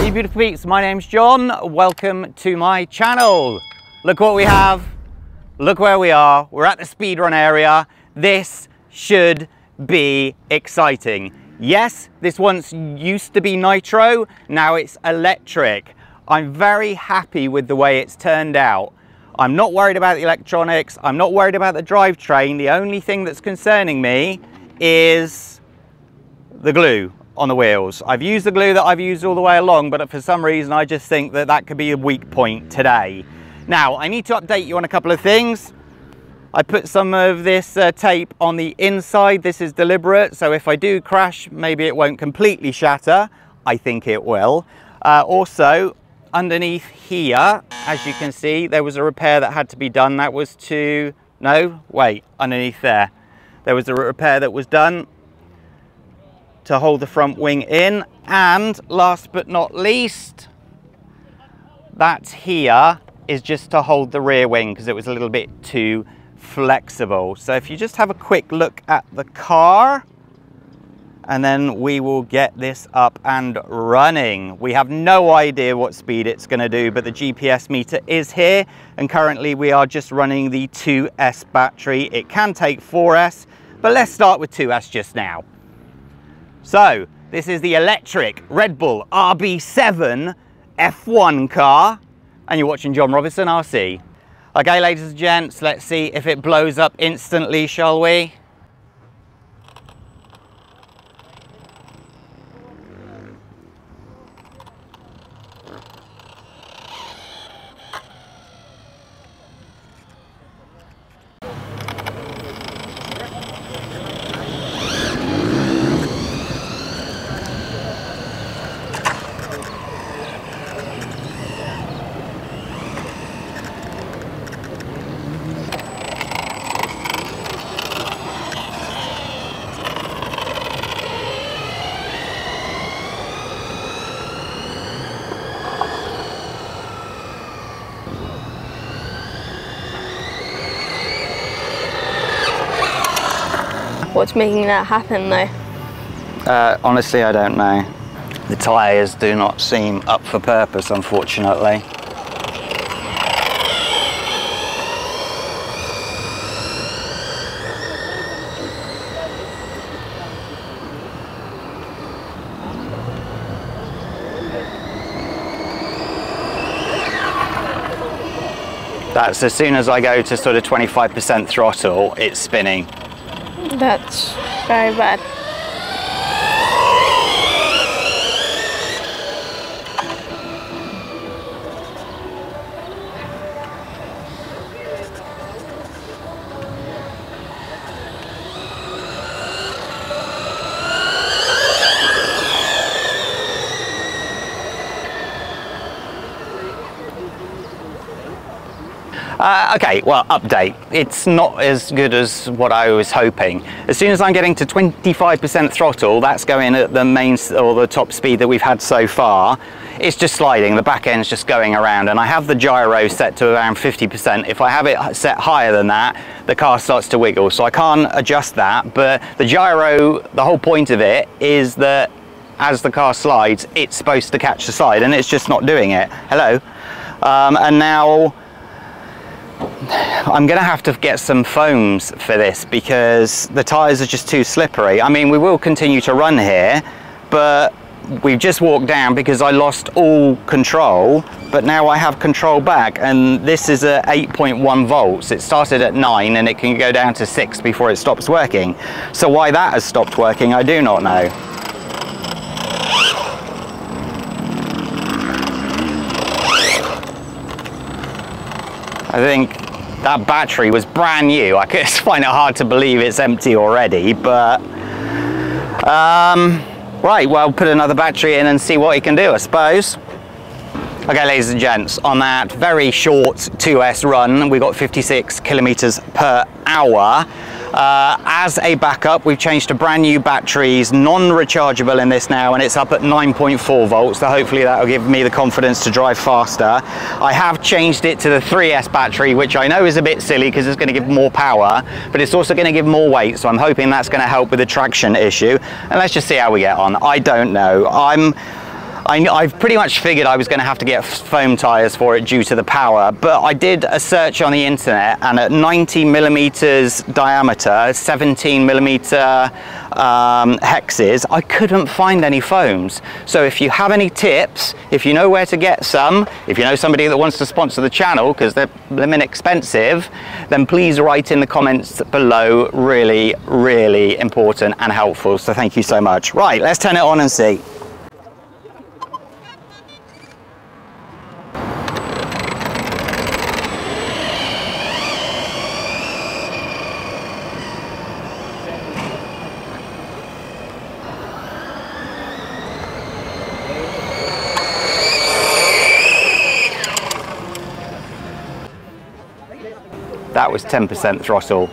Hey beautiful peeps, my name's John. Welcome to my channel. Look what we have. Look where we are. We're at the speedrun area. This should be exciting. Yes, this once used to be nitro, now it's electric. I'm very happy with the way it's turned out. I'm not worried about the electronics, I'm not worried about the drivetrain. The only thing that's concerning me is the glue on the wheels. I've used the glue that I've used all the way along, but for some reason I just think that that could be a weak point today. Now, I need to update you on a couple of things. I put some of this uh, tape on the inside. This is deliberate, so if I do crash, maybe it won't completely shatter. I think it will. Uh, also, underneath here, as you can see, there was a repair that had to be done. That was to, no, wait, underneath there. There was a repair that was done to hold the front wing in. And last but not least, that here is just to hold the rear wing because it was a little bit too flexible. So if you just have a quick look at the car, and then we will get this up and running. We have no idea what speed it's gonna do, but the GPS meter is here, and currently we are just running the 2S battery. It can take 4S, but let's start with 2S just now. So, this is the electric Red Bull RB7 F1 car, and you're watching John Robinson RC. Okay, ladies and gents, let's see if it blows up instantly, shall we? What's making that happen though? Uh, honestly, I don't know. The tyres do not seem up for purpose, unfortunately. That's as soon as I go to sort of 25% throttle, it's spinning. That's very bad. Uh, okay, well, update. It's not as good as what I was hoping. As soon as I'm getting to 25% throttle, that's going at the main or the top speed that we've had so far. It's just sliding, the back end's just going around and I have the gyro set to around 50%. If I have it set higher than that, the car starts to wiggle. So I can't adjust that, but the gyro, the whole point of it is that as the car slides, it's supposed to catch the side and it's just not doing it. Hello. Um, and now I'm gonna have to get some foams for this because the tires are just too slippery. I mean, we will continue to run here, but we've just walked down because I lost all control, but now I have control back and this is a 8.1 volts. It started at nine and it can go down to six before it stops working. So why that has stopped working, I do not know. I think that battery was brand new. I find it hard to believe it's empty already, but um, right, well, put another battery in and see what it can do, I suppose. Okay, ladies and gents, on that very short 2S run, we got 56 kilometers per hour. Uh, as a backup, we've changed to brand new batteries, non-rechargeable in this now, and it's up at 9.4 volts, so hopefully that'll give me the confidence to drive faster. I have changed it to the 3S battery, which I know is a bit silly because it's going to give more power, but it's also going to give more weight, so I'm hoping that's going to help with the traction issue. And let's just see how we get on. I don't know. I'm I, I've pretty much figured I was going to have to get foam tyres for it due to the power, but I did a search on the internet and at 90 millimeters diameter, 17 millimeter um, hexes, I couldn't find any foams. So if you have any tips, if you know where to get some, if you know somebody that wants to sponsor the channel because they're, they're inexpensive, then please write in the comments below. Really, really important and helpful. So thank you so much. Right, let's turn it on and see. That was 10% throttle.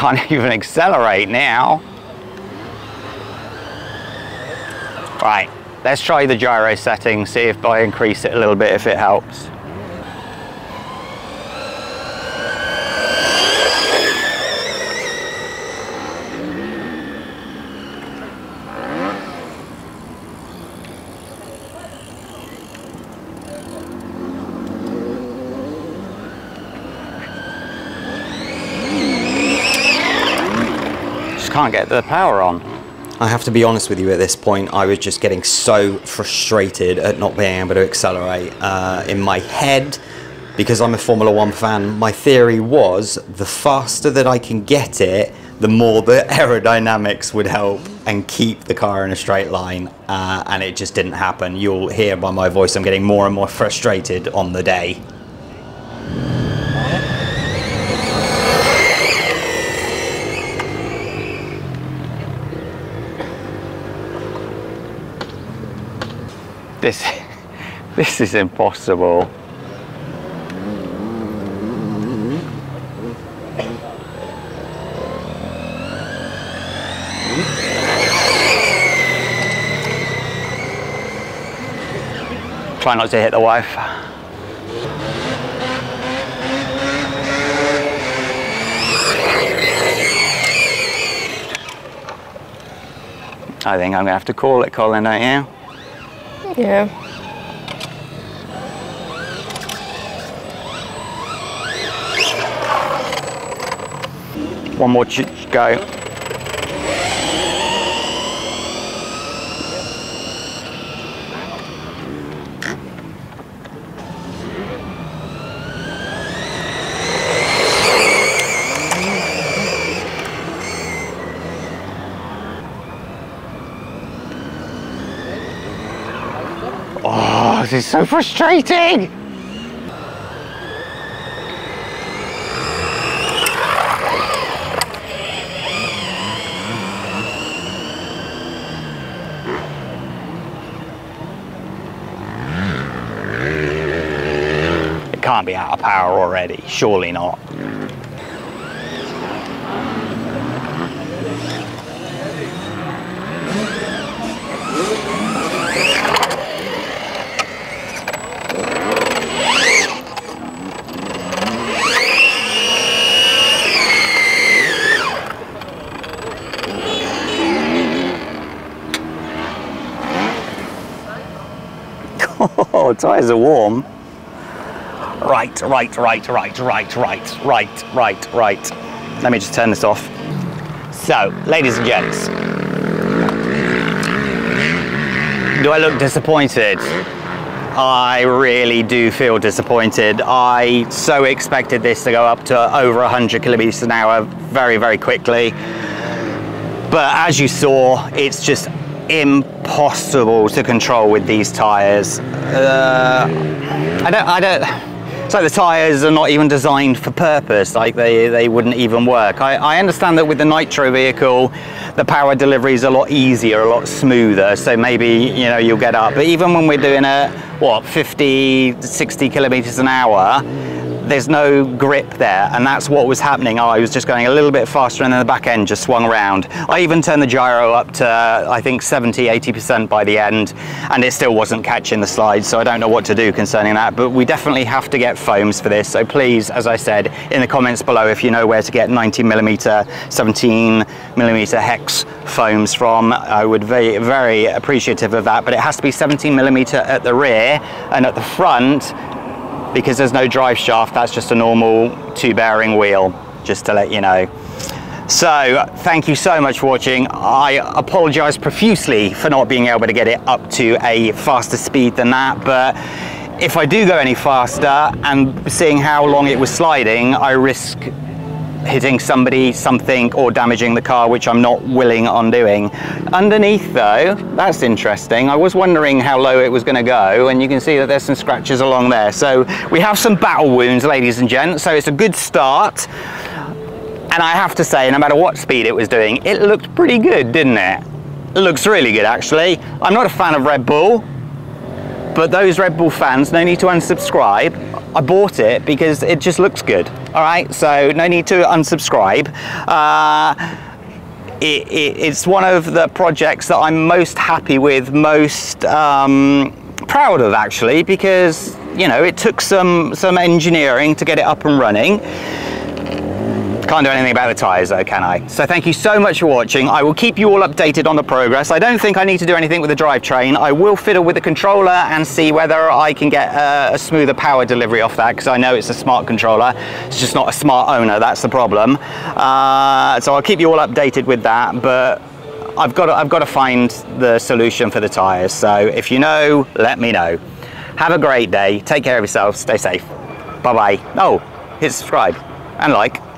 Can't even accelerate now. Right, let's try the gyro setting, see if I increase it a little bit, if it helps. Can't get the power on. I have to be honest with you at this point, I was just getting so frustrated at not being able to accelerate. Uh, in my head, because I'm a Formula One fan, my theory was the faster that I can get it, the more the aerodynamics would help and keep the car in a straight line. Uh, and it just didn't happen. You'll hear by my voice, I'm getting more and more frustrated on the day. This, this is impossible. Try not to hit the wife. I think I'm gonna have to call it, Colin, don't you? Yeah. One more go. Oh, this is so frustrating. It can't be out of power already, surely not. Tyres are warm. Right, right, right, right, right, right, right, right, right. Let me just turn this off. So, ladies and gents, do I look disappointed? I really do feel disappointed. I so expected this to go up to over 100 kilometers an hour very, very quickly. But as you saw, it's just impossible to control with these tires. Uh, I don't, I don't, it's like the tyres are not even designed for purpose, like they, they wouldn't even work. I, I understand that with the Nitro vehicle, the power delivery is a lot easier, a lot smoother, so maybe, you know, you'll get up. But even when we're doing a, what, 50, 60 kilometers an hour, there's no grip there and that's what was happening. I was just going a little bit faster and then the back end just swung around. I even turned the gyro up to uh, I think 70 80% by the end and it still wasn't catching the slides so I don't know what to do concerning that. But we definitely have to get foams for this so please as I said in the comments below if you know where to get 90 millimeter 17 millimeter hex foams from I would be very appreciative of that. But it has to be 17 millimeter at the rear and at the front because there's no drive shaft, that's just a normal two bearing wheel, just to let you know. So thank you so much for watching. I apologize profusely for not being able to get it up to a faster speed than that, but if I do go any faster and seeing how long it was sliding, I risk hitting somebody, something, or damaging the car, which I'm not willing on doing. Underneath though, that's interesting. I was wondering how low it was gonna go, and you can see that there's some scratches along there. So we have some battle wounds, ladies and gents, so it's a good start. And I have to say, no matter what speed it was doing, it looked pretty good, didn't it? It looks really good, actually. I'm not a fan of Red Bull, but those Red Bull fans, no need to unsubscribe. I bought it because it just looks good. All right, so no need to unsubscribe. Uh, it, it, it's one of the projects that I'm most happy with, most um, proud of actually, because you know it took some some engineering to get it up and running. Can't do anything about the tyres though, can I? So thank you so much for watching. I will keep you all updated on the progress. I don't think I need to do anything with the drivetrain. I will fiddle with the controller and see whether I can get a, a smoother power delivery off that because I know it's a smart controller. It's just not a smart owner, that's the problem. Uh, so I'll keep you all updated with that, but I've got, to, I've got to find the solution for the tyres. So if you know, let me know. Have a great day. Take care of yourself. Stay safe. Bye-bye. Oh, hit subscribe and like.